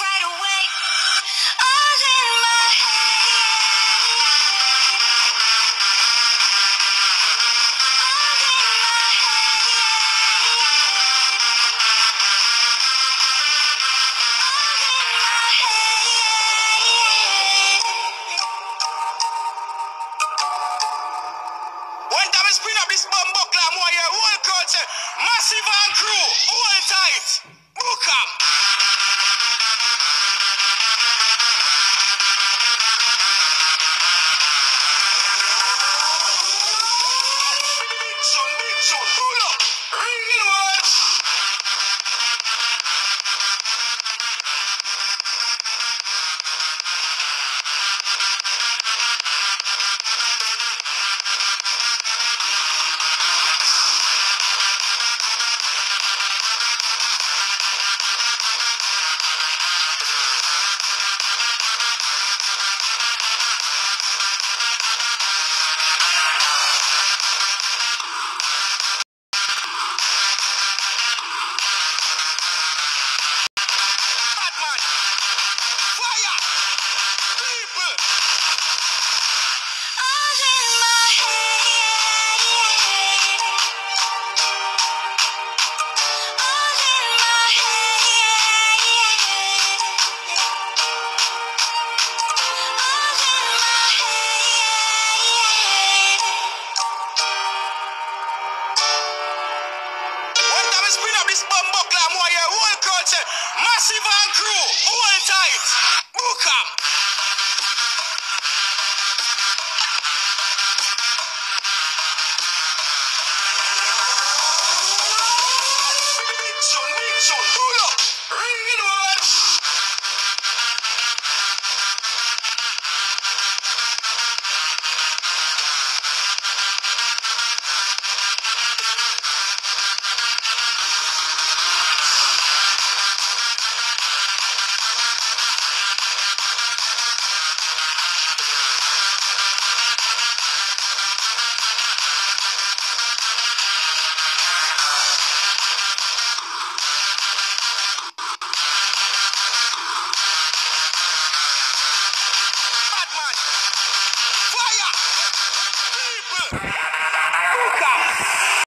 right head.